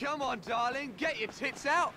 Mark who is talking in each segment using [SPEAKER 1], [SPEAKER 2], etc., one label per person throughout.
[SPEAKER 1] Come on, darling, get your tits out.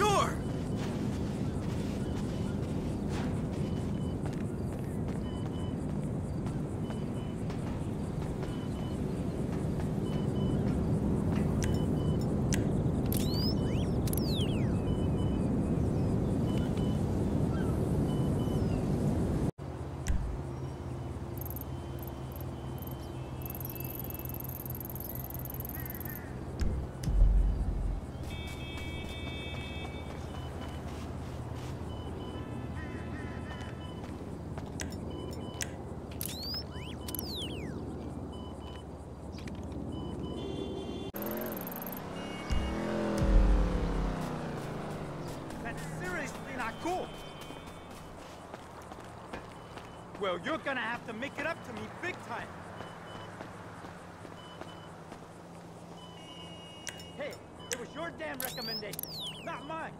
[SPEAKER 2] Sure!
[SPEAKER 3] Well, you're gonna have to make it up to me big time. Hey, it was your damn recommendation, not mine.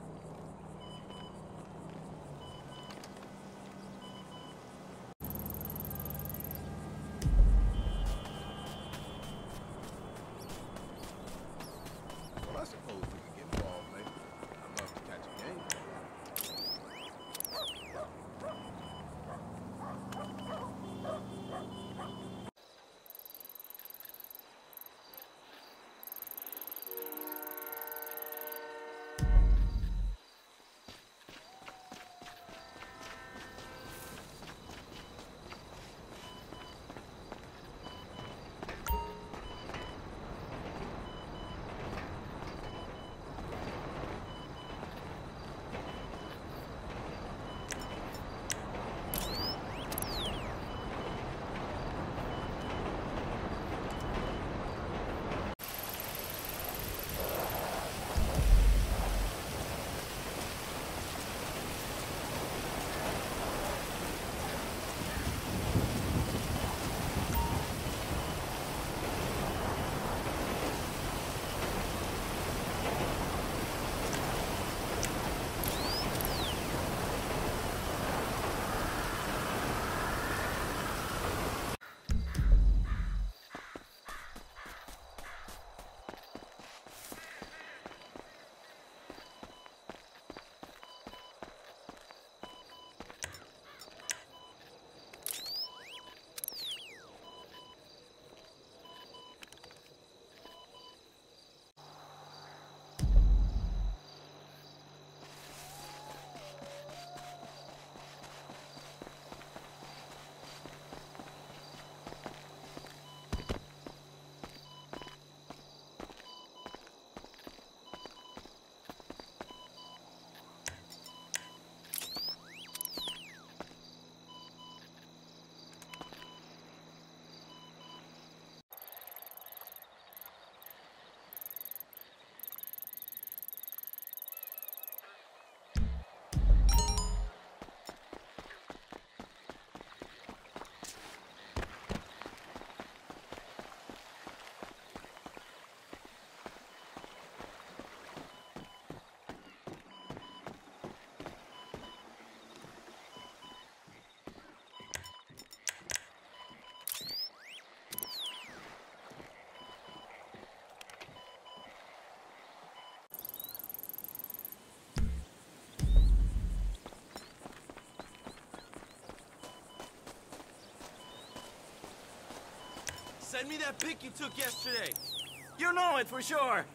[SPEAKER 2] Send me that pic you took yesterday. You know it for sure.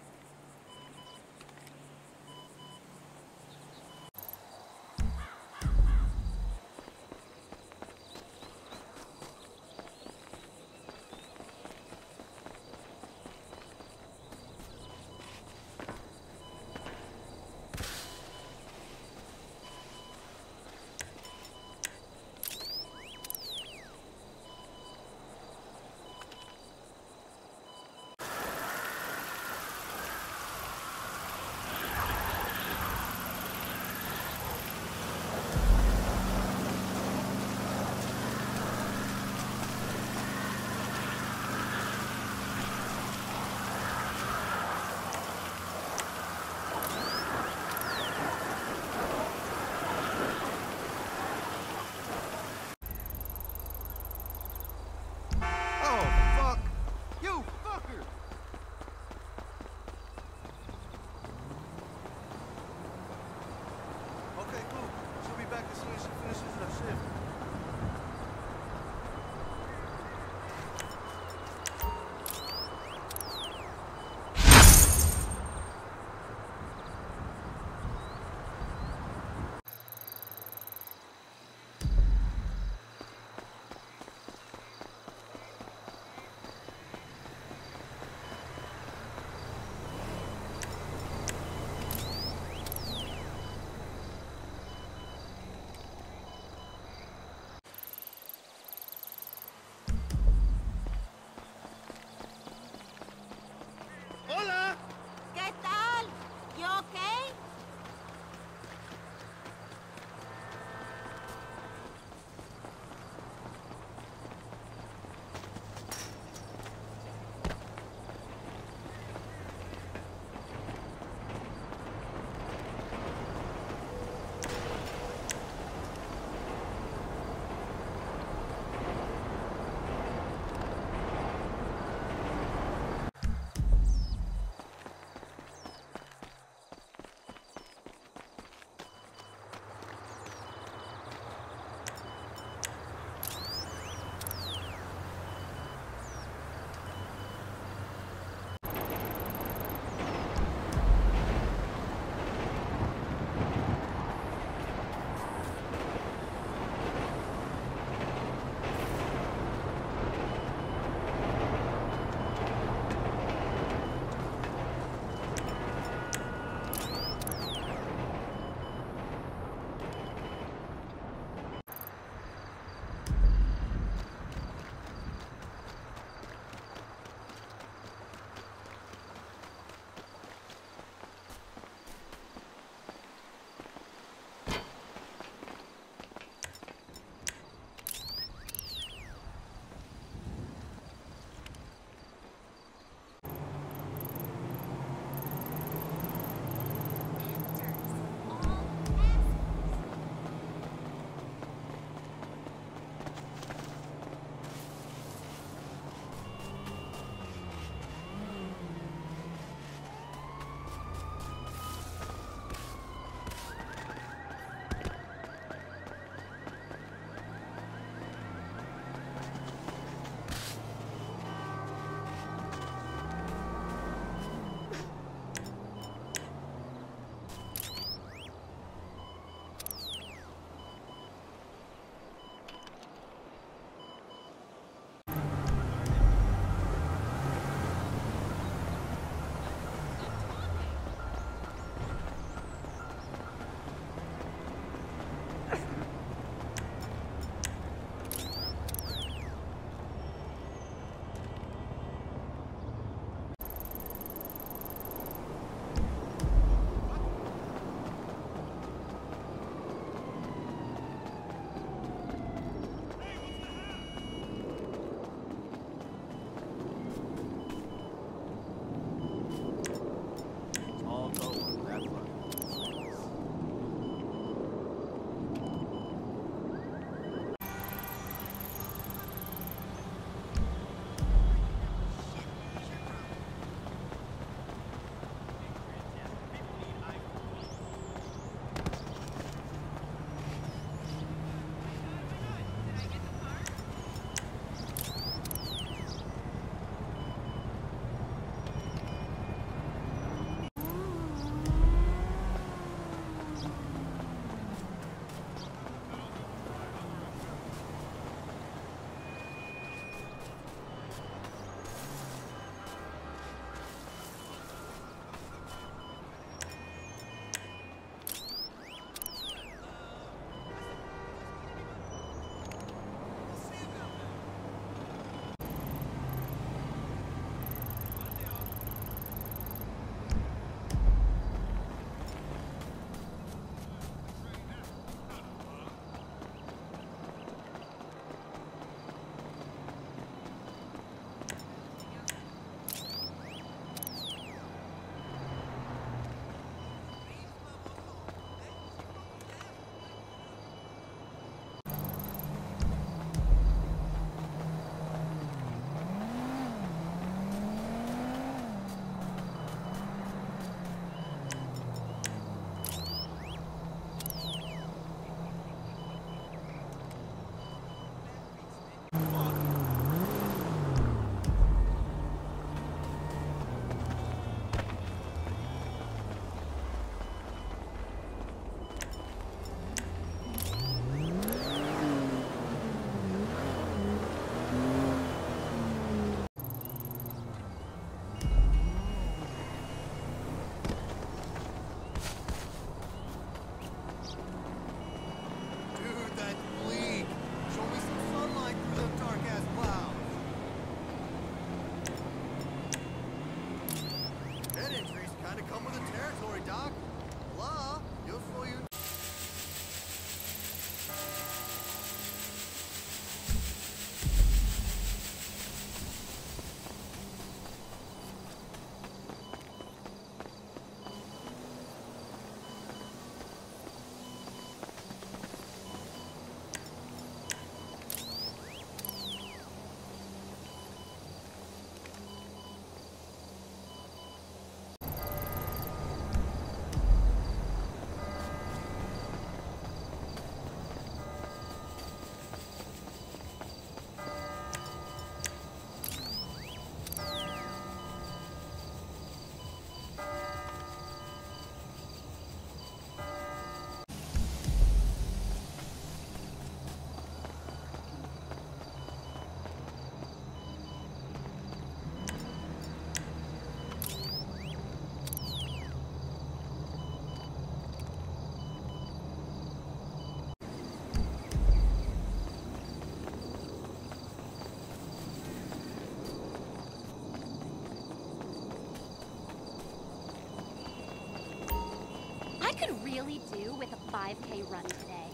[SPEAKER 4] Do with a 5K run today?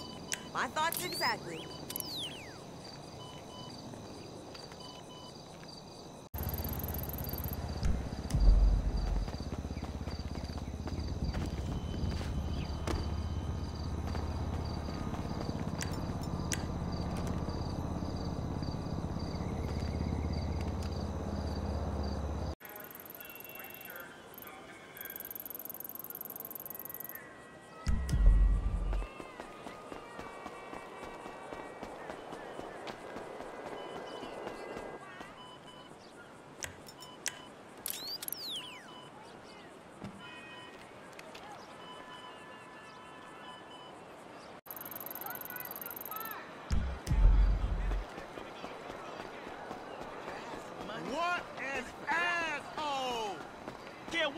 [SPEAKER 5] My thoughts exactly.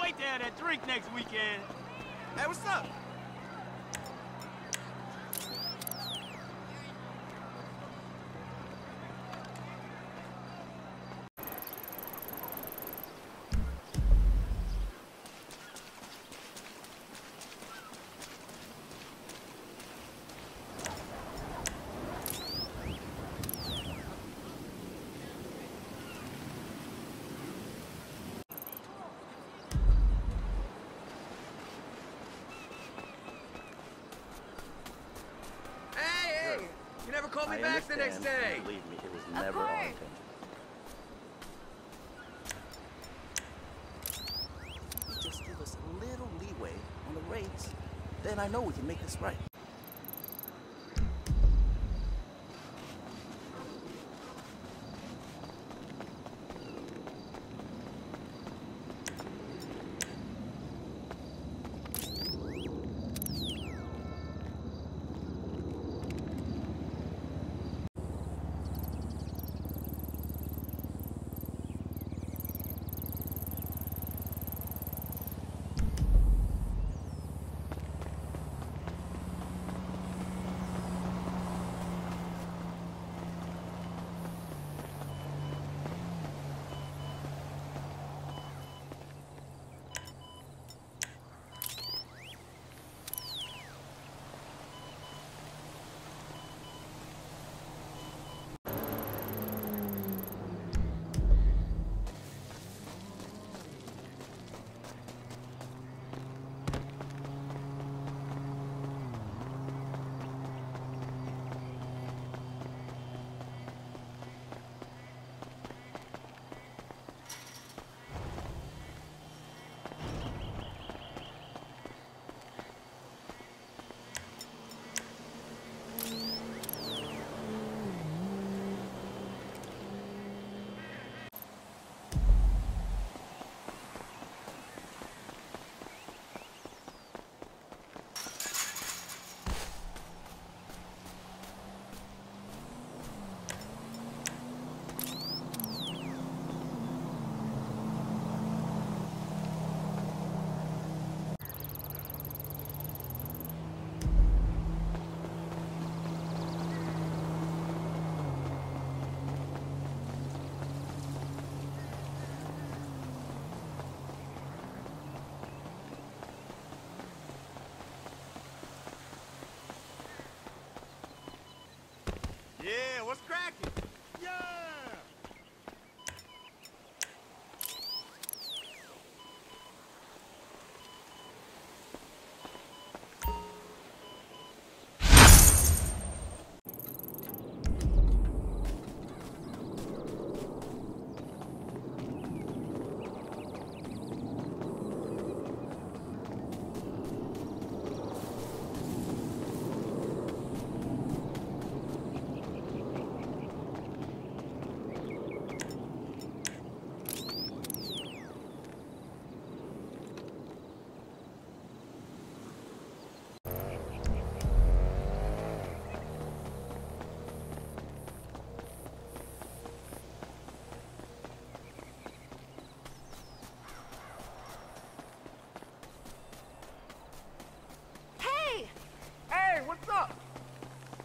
[SPEAKER 2] Wait to have that drink next weekend.
[SPEAKER 1] Hey, what's up? Me
[SPEAKER 6] I
[SPEAKER 1] back the next day.
[SPEAKER 6] Believe me, it was
[SPEAKER 5] Of
[SPEAKER 6] never our intention. Just give us a little leeway on the rates, then I know we can make this right.
[SPEAKER 1] What's up?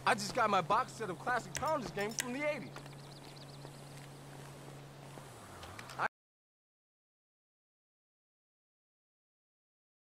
[SPEAKER 1] I just got my box set of classic Pounders games from the 80s.